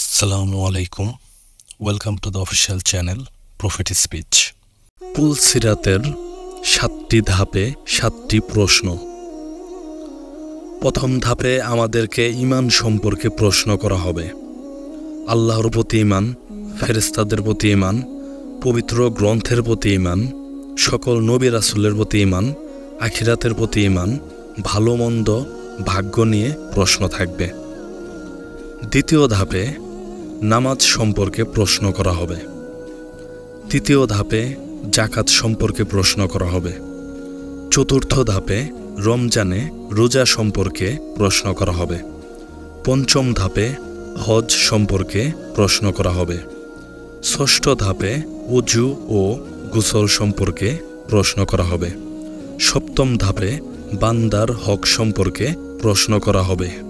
আসসালামু আলাইকুম। Welcome to the official channel profit speech pool সিরাতের সাতটি ধাপে সাতটি প্রশ্ন। প্রথম ধাপে আমাদেরকে ইমান সম্পর্কে প্রশ্ন করা হবে। আল্লাহর প্রতি ইমান ফেরেস্তাদের প্রতি ইমান পবিত্র গ্রন্থের প্রতি ইমান সকল নবী রাসুলের প্রতি ইমান আখিরাতের প্রতি ইমান ভালো মন্দ, ভাগ্য নিয়ে প্রশ্ন থাকবে। দ্বিতীয় ধাপে নামাজ সম্পর্কে প্রশ্ন করা হবে। তৃতীয় ধাপে জাকাত সম্পর্কে প্রশ্ন করা হবে। চতুর্থ ধাপে রমজানে রোজা সম্পর্কে প্রশ্ন করা হবে। পঞ্চম ধাপে হজ সম্পর্কে প্রশ্ন করা হবে। ষষ্ঠ ধাপে উজু ও গুসল সম্পর্কে প্রশ্ন করা হবে। সপ্তম ধাপে বান্দার হক সম্পর্কে প্রশ্ন করা হবে।